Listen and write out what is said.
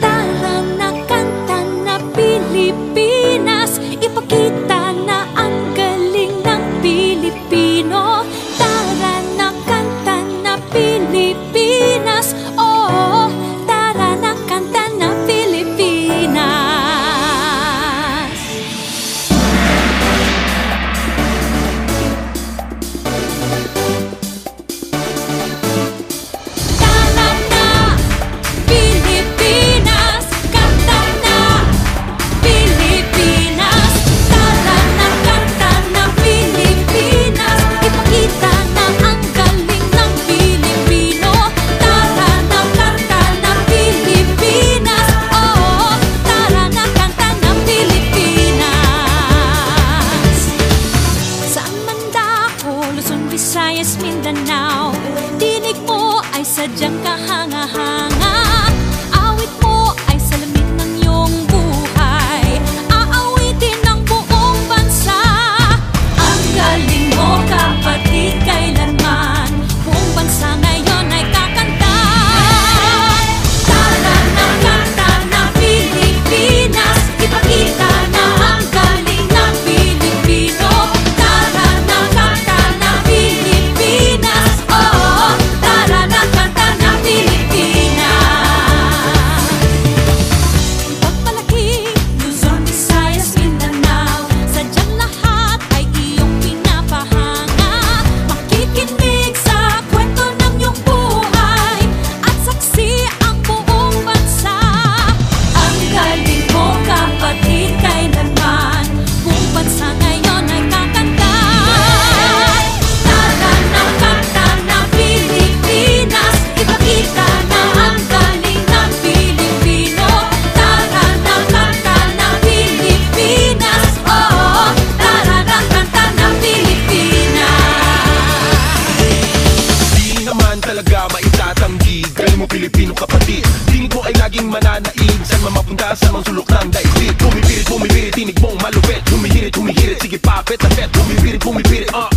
Tahan na kanta na Pilipinas Visayas, Mindanao. Tinig mo ay sadyang kahanga-hanga. mo Pilipino kapatid. Tingin ko ay laging mananaig Saan mamapunta sa mga sulok ng daigdig. Bumipirit, bumipirit, tinig mong malupit. Humihirit, humihirit, sige papet, tapet Bumipirit, bumipirit, ah. uh.